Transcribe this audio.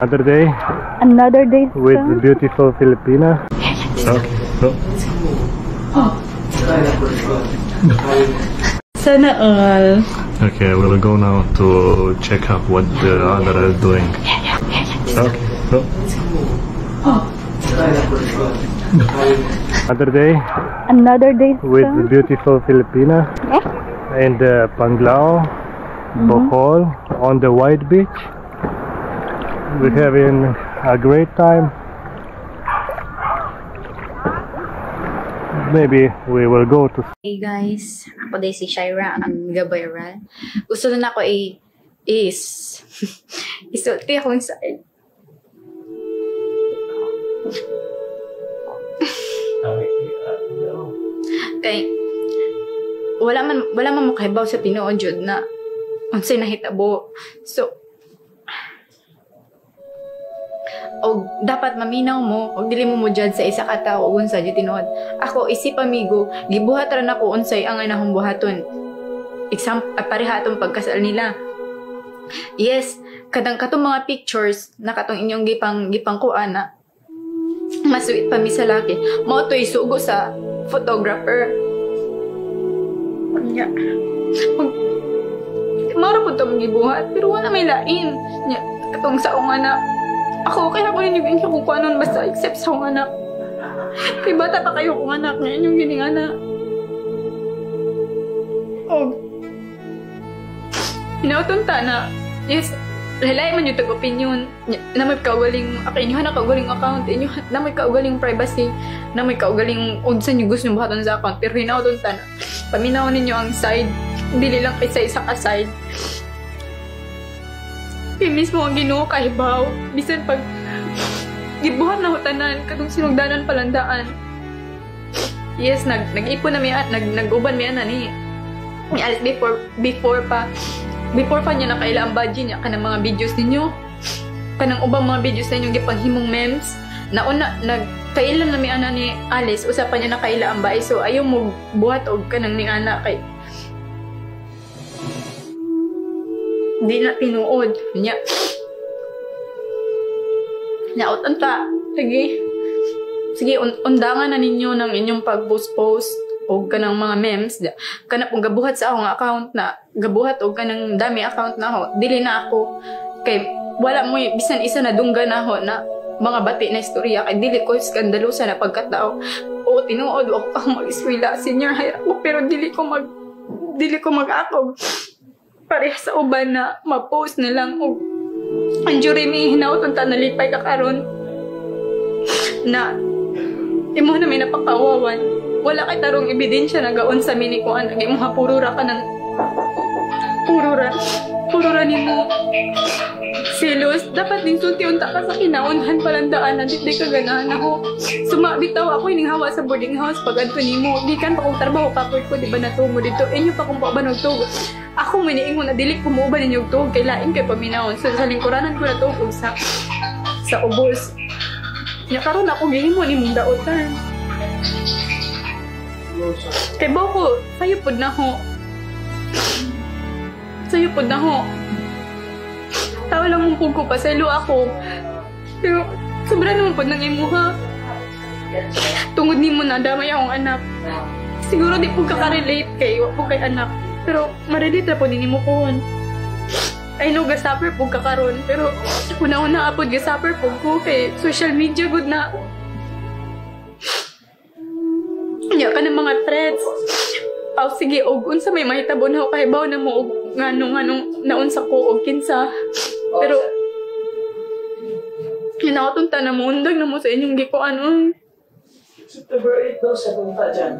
Another day Another day with son. beautiful Filipina. Okay. So, Sana all. okay, we'll go now to check out what the other is doing. Okay. So, another day Another day with son. beautiful Filipina in the uh, Panglao, mm-hmm. Bohol, on the white beach. We're having a great time. Maybe we will go to Hey guys, ako day si Shira, ang gabayral. Gusto na ako i is isulti akong side. Kay wala man wala man mo kahibaw sa tinuod jud na unsay nahitabo. So og dapat maminaw mo og dili mo mo judge sa isa ka tawo unsa jud tinuod. Ako isip amigo, gibuhat ra nako unsay ang anahong buhaton. Example, pareha atong pagkasal nila. Yes, kadang katong mga pictures na katong inyong gipang gipang kuan na masuit pa mi sa laki. Mao to'y sugo sa photographer. Nya. Mara po itong gibuhat, pero wala may lain. Nya, katong sa akong anak. Ako, kaya ko rin yung kung paano basta except sa akong anak. Kay bata pa kayo kung anak niya, yung gining anak. Og, Hinautunta na, yes, lahi man yung tag-opinion. Na may kaugaling, ako inyo na kaugaling account, inyo na may kaugaling privacy, na may kaugaling unsan yung gusto nyo buhaton sa account. Pero hinautunta na, paminaw ninyo ang side, dili lang kay sa isa ka side. Kay mismo ang ginoo kahibaw, bisan pag gibuhat na hutanan, katong sinugdanan palandaan. Yes, nag nag-ipon na miya, nag nag-uban miya na ni. Ni alis before before pa before pa niya nakaila ang budget niya kanang mga videos ninyo kanang ubang mga videos ninyo gipanghimong memes nauna nag kailan na mi ana ni Alice usapan niya nakaila ang bahay so ayaw mo buhat og kanang ni ana kay di na tinuod niya Naot anta. Sige. Sige, un- undangan na ninyo ng inyong pag-post-post o kanang mga memes. Kana kung gabuhat sa akong account na gabuhat o kanang dami account na ako, dili na ako. Kay wala mo bisan isa na dungga na ako na mga bati na istorya kay dili ko skandalusa na pagkatao. O tinuod ako mag-eskwela senior high ako pero dili ko mag dili ko mag-akog pareha sa uban na ma-post na lang og ang jury mi hinauton ta nalipay ka karon. Na imo na may napakawawan wala kay tarong ebidensya na gaon sa mini ko anak. Imo puro ra ka ng puro ra puro ra nimo silos dapat din sulti unta ka sa kinaunhan palandaan na di ka ganahan ako. Sumabitaw ako ining hawa sa boarding house pag adto nimo di kan pa kong trabaho kapoy ko di ba natumo dito. Inyo pa kung pa ba nagtugo ako miniingon na dili ko mo ba ninyo tugog kay lain kay paminawon so sa lingkuranan ko na tugog sa sa ubos. Nya karon ako gihimo ni mong daotan kay bako sayo pud na ho sayo pud na ho Tawa lang mong pugo pa, selo ako. Pero, sobra naman po nang imuha. Tungod ni mo na, damay akong anak. Siguro di po kakarelate kay, wa po kay anak. Pero, marelate na po din mo kuhon. I know, gasupper po kakaron. Pero, una-una apod gasupper po ko kay social media good na. Nya ka ng mga threads. Aw, sige, og unsa may mahitabo na ako kahibaw na mo og nga nung anong naunsa ko og kinsa. Pero kinakatong na mo undag na mo sa inyong giko ano. September 8 daw sa punta dyan.